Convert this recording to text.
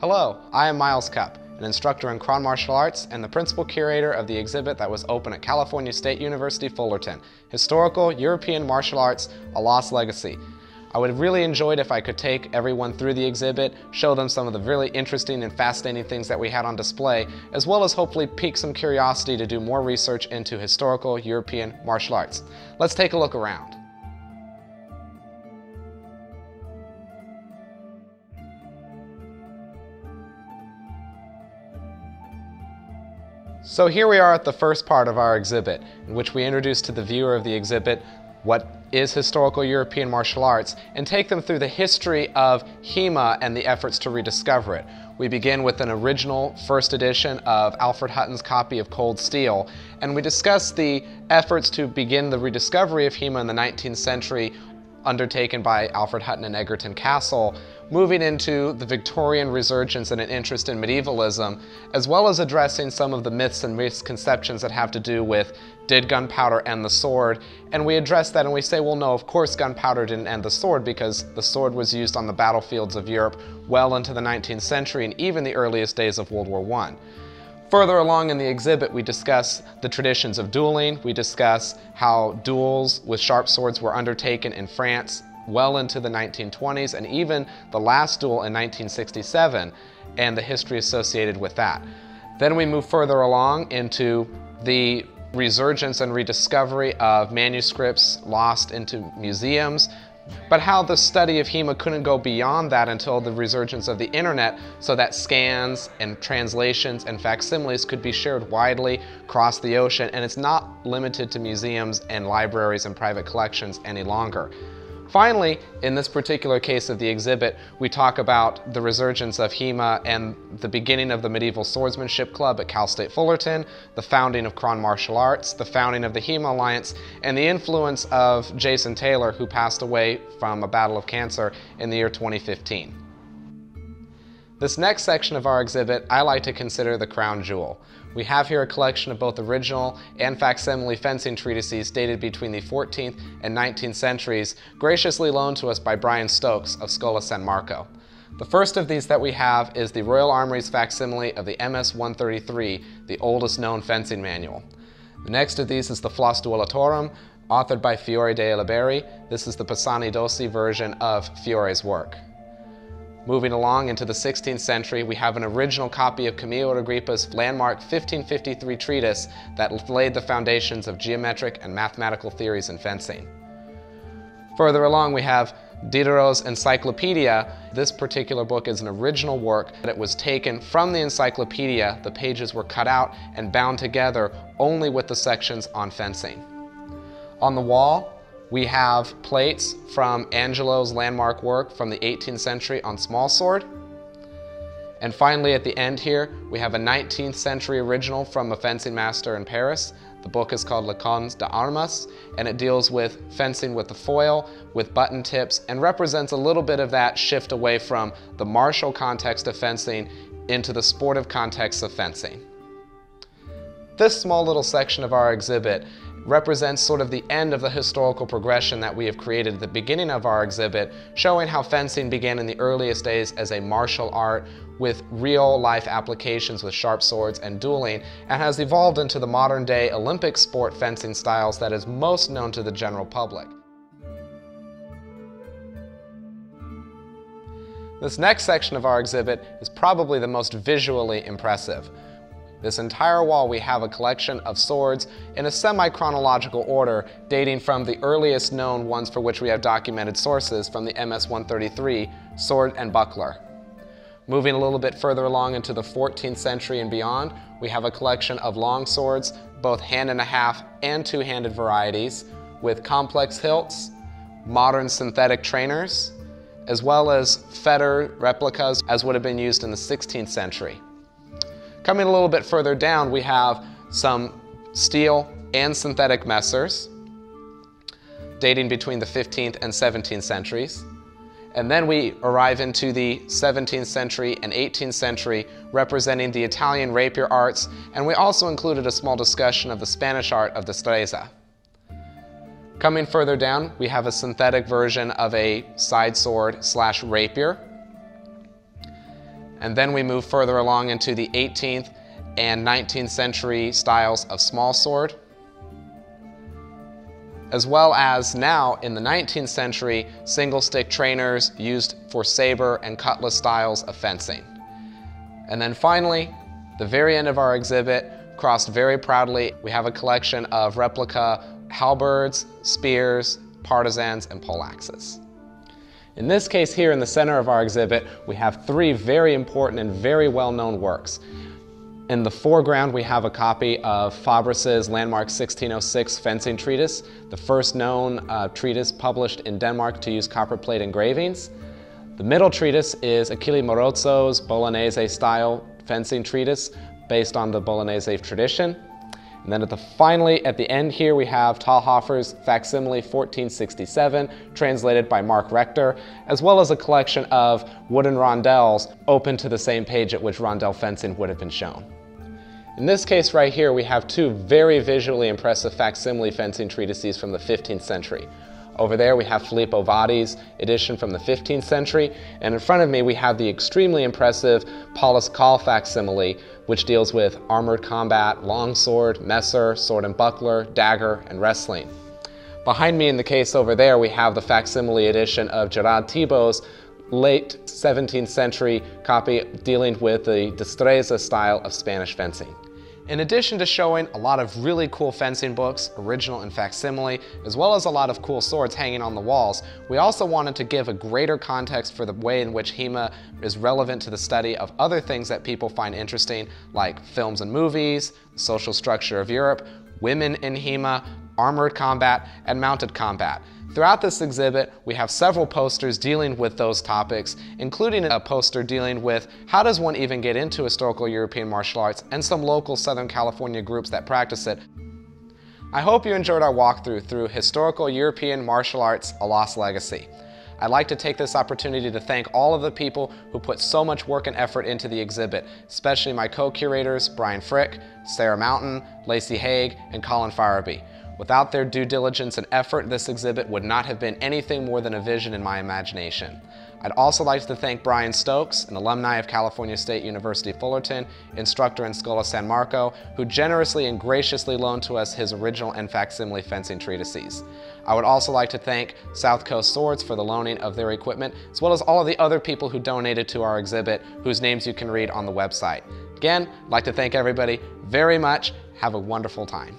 Hello, I am Myles Cupp, an instructor in Kron Martial Arts and the principal curator of the exhibit that was open at California State University Fullerton, Historical European Martial Arts, A Lost Legacy. I would have really enjoyed if I could take everyone through the exhibit, show them some of the really interesting and fascinating things that we had on display, as well as hopefully pique some curiosity to do more research into historical European martial arts. Let's take a look around. So here we are at the first part of our exhibit, in which we introduce to the viewer of the exhibit what is historical European martial arts and take them through the history of HEMA and the efforts to rediscover it. We begin with an original first edition of Alfred Hutton's copy of Cold Steel, and we discuss the efforts to begin the rediscovery of HEMA in the 19th century undertaken by Alfred Hutton and Egerton Castle, moving into the Victorian resurgence and an interest in medievalism, as well as addressing some of the myths and misconceptions that have to do with did gunpowder end the sword? And we address that and we say, well, no, of course gunpowder didn't end the sword because the sword was used on the battlefields of Europe well into the 19th century and even the earliest days of World War I. Further along in the exhibit, we discuss the traditions of dueling. We discuss how duels with sharp swords were undertaken in France well into the 1920s and even the last duel in 1967 and the history associated with that. Then we move further along into the resurgence and rediscovery of manuscripts lost into museums, but how the study of HEMA couldn't go beyond that until the resurgence of the internet so that scans and translations and facsimiles could be shared widely across the ocean and it's not limited to museums and libraries and private collections any longer. Finally, in this particular case of the exhibit, we talk about the resurgence of HEMA and the beginning of the Medieval Swordsmanship Club at Cal State Fullerton, the founding of Kron Martial Arts, the founding of the HEMA Alliance, and the influence of Jason Taylor, who passed away from a battle of cancer in the year 2015. This next section of our exhibit I like to consider the crown jewel. We have here a collection of both original and facsimile fencing treatises dated between the 14th and 19th centuries, graciously loaned to us by Brian Stokes of Schola San Marco. The first of these that we have is the Royal Armoury's facsimile of the MS-133, the oldest known fencing manual. The next of these is the Flos Duellatorum, authored by Fiore de Liberi. This is the Pisani Dossi version of Fiore's work. Moving along into the 16th century, we have an original copy of Camillo Agrippa's landmark 1553 treatise that laid the foundations of geometric and mathematical theories in fencing. Further along, we have Diderot's Encyclopedia. This particular book is an original work that it was taken from the encyclopedia. The pages were cut out and bound together only with the sections on fencing. On the wall, we have plates from Angelo's landmark work from the 18th century on small sword. And finally, at the end here, we have a 19th century original from a fencing master in Paris. The book is called Lecons d'Armes, and it deals with fencing with the foil, with button tips, and represents a little bit of that shift away from the martial context of fencing into the sportive context of fencing. This small little section of our exhibit represents sort of the end of the historical progression that we have created at the beginning of our exhibit, showing how fencing began in the earliest days as a martial art with real life applications with sharp swords and dueling, and has evolved into the modern day Olympic sport fencing styles that is most known to the general public. This next section of our exhibit is probably the most visually impressive. This entire wall we have a collection of swords in a semi-chronological order dating from the earliest known ones for which we have documented sources from the MS-133, sword and buckler. Moving a little bit further along into the 14th century and beyond, we have a collection of long swords, both hand and a half and two-handed varieties, with complex hilts, modern synthetic trainers, as well as feder replicas as would have been used in the 16th century. Coming a little bit further down, we have some steel and synthetic messers dating between the 15th and 17th centuries. And then we arrive into the 17th century and 18th century representing the Italian rapier arts, and we also included a small discussion of the Spanish art of destreza. Coming further down, we have a synthetic version of a side sword slash rapier And then we move further along into the 18th and 19th century styles of small sword, as well as now in the 19th century, single stick trainers used for saber and cutlass styles of fencing. And then finally, the very end of our exhibit, crossed very proudly, we have a collection of replica halberds, spears, partisans, and poleaxes. In this case here in the center of our exhibit, we have three very important and very well-known works. In the foreground, we have a copy of Fabris's landmark 1606 fencing treatise, the first known uh, treatise published in Denmark to use copperplate engravings. The middle treatise is Achille Marozzo's Bolognese style fencing treatise based on the Bolognese tradition. And then at the, finally, at the end here, we have Talhoffer's facsimile 1467, translated by Mark Rector, as well as a collection of wooden rondels open to the same page at which rondel fencing would have been shown. In this case right here, we have two very visually impressive facsimile fencing treatises from the 15th century. Over there we have Filippo Vadi's edition from the 15th century, and in front of me we have the extremely impressive Paulus Kal facsimile, which deals with armored combat, longsword, messer, sword and buckler, dagger, and wrestling. Behind me in the case over there we have the facsimile edition of Gerard Thibault's late 17th century copy dealing with the destreza style of Spanish fencing. In addition to showing a lot of really cool fencing books, original and facsimile, as well as a lot of cool swords hanging on the walls, we also wanted to give a greater context for the way in which HEMA is relevant to the study of other things that people find interesting, like films and movies, the social structure of Europe, women in HEMA, armored combat, and mounted combat. Throughout this exhibit, we have several posters dealing with those topics, including a poster dealing with how does one even get into historical European martial arts and some local Southern California groups that practice it. I hope you enjoyed our walkthrough through Historical European Martial Arts, A Lost Legacy. I'd like to take this opportunity to thank all of the people who put so much work and effort into the exhibit, especially my co-curators, Brian Frick, Sarah Mountain, Lacey Haig, and Colin Farabee. Without their due diligence and effort, this exhibit would not have been anything more than a vision in my imagination. I'd also like to thank Brian Stokes, an alumni of California State University Fullerton, instructor in Schola San Marco, who generously and graciously loaned to us his original and facsimile fencing treatises. I would also like to thank South Coast Swords for the loaning of their equipment, as well as all of the other people who donated to our exhibit, whose names you can read on the website. Again, I'd like to thank everybody very much. Have a wonderful time.